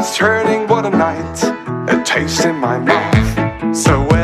is turning, what a night. A taste in my mouth. So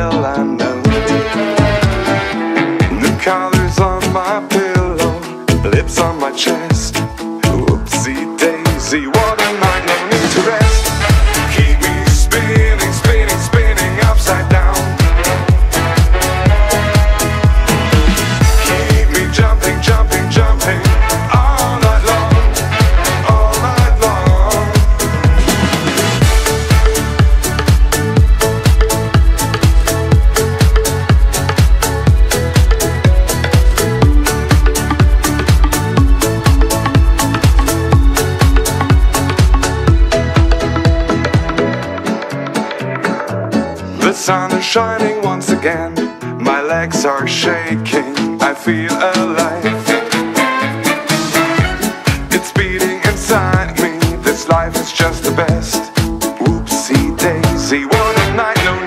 shining once again. My legs are shaking, I feel alive. It's beating inside me, this life is just the best. Whoopsie daisy, what a night, no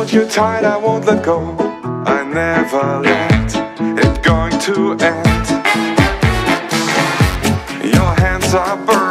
hold you tight, I won't let go. I never let it going to end. Your hands are burning.